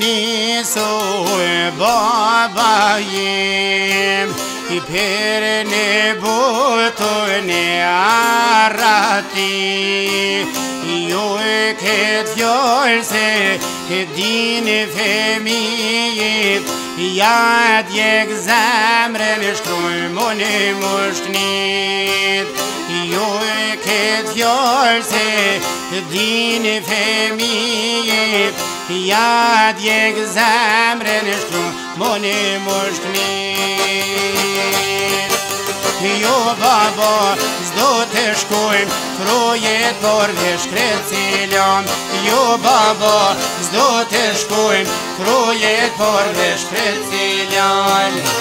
nisu e baba jem I për në butu në arati I jo e këtë fjollë se e femijit I atë jek zemre në shkruj I jo e këtë fjollë se e femijit Ja djek zemre në shtru Moni mështë mirë Jo babo Zdo të shkojmë Trojet për dhe shkret cilion Jo babo Zdo të shkojmë Trojet për dhe shkret cilion Jo babo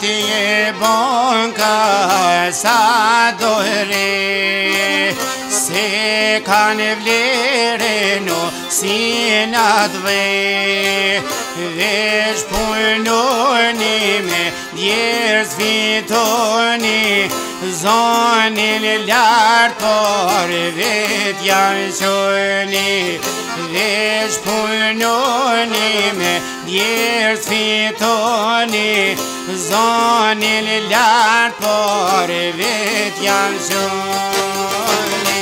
tje bon ka sa dohre Se ka në vlere në si në dve Vesh punoni me njerës fitoni Zoni lë lartë por vet janë qoni Vesh punoni me njerës me fitoni Zonë në lartë por vit janë zonë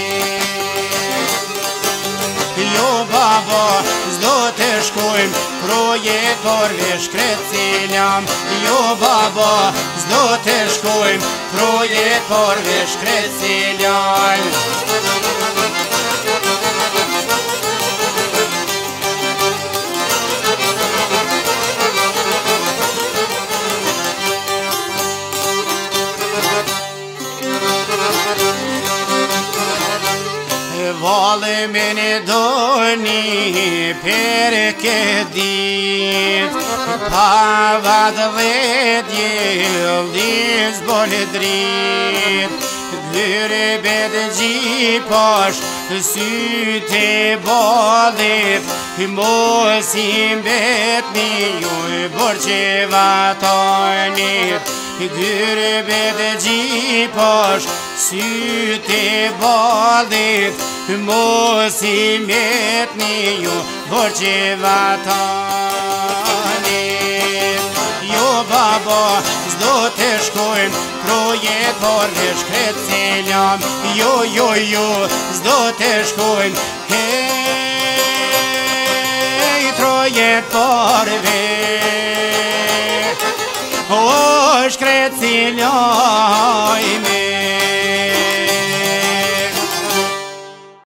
Jo babo zdo të shkojmë Projetor vë shkretë ciljam Jo babo zdo të shkojmë Projetor vë shkretë ciljam Zonë lartë por vit janë vale me në doni për ke dit Pa vatë vetje lis bole drit Gjyre betë gjipash të sy të bodhif I mosim betë ju i borqe vatonit Gjyre betë gjipash Syte të bodit Mosimet një ju Vërë që vatanit Jo babo Zdo të shkojmë Projet vërë në shkret celam Jo jo jo Zdo të shkojmë Hej Trojet vërë në O shkret celam